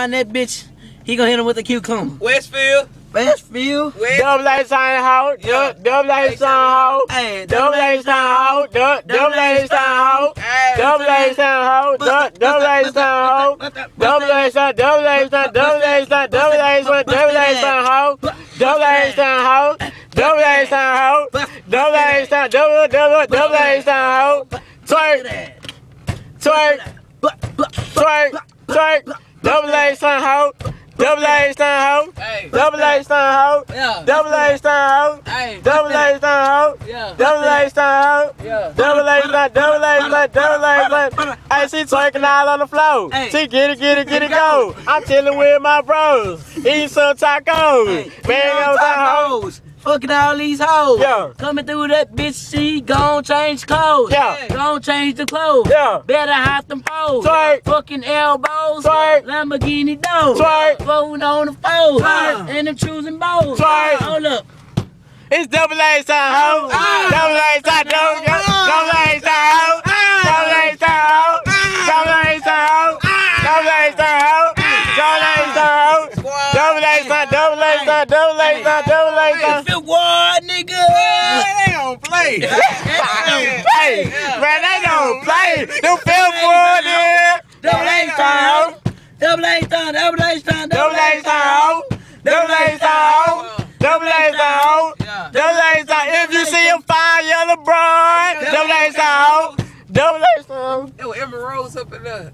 find that bitch, he gonna hit him with a cucumber. Westfield. Westfield. West. Double A sign hoe, Yeah. double A sign hoe, Hey, double A sign hoe, double A sign hoe, Hey, double A sign hoe, double A sign hoe, double A sign, double A sign, double A sign, double A sign, double A sign hoe, double A sign hoe, double A sign hoe, double A sign, double double double A sign hoe, twerk, twerk, twerk, twerk, double A sign hoe, double Hoe, Hey. double A hoe, Yeah. double A hoe. Hey. Double A hoe. Yeah. Double A hoe. Yeah. Double A sign, double A double A she twerking all on the floor. Hey. She get it, get it, get it, go. I'm chilling with my bros. Eating some tacos. Man, yo, tacos. Fucking all these hoes. Yeah. Coming through that bitch, she gon' change clothes. Yeah. Gon' change the clothes. Yeah. Better hide them foes. Twerk. Fucking elbows. Twerk. Lamborghini doors. Twerk. On the foes. Ah. And them choosing bows. Twerk. Hold up. It's double A sign hoe. Double A sign, double A sign, double A sign, double A sign. Fifth ward, nigga. They don't play. Hey, man, they don't play. Them fifth ward there. Double A sign. Double A sign. Double A sign. Double A sign. Double A sign. Double A sign Double A sign. If you see a fine yellow broad, double A sign. Double A sign hoe. There Emma Rose up in there.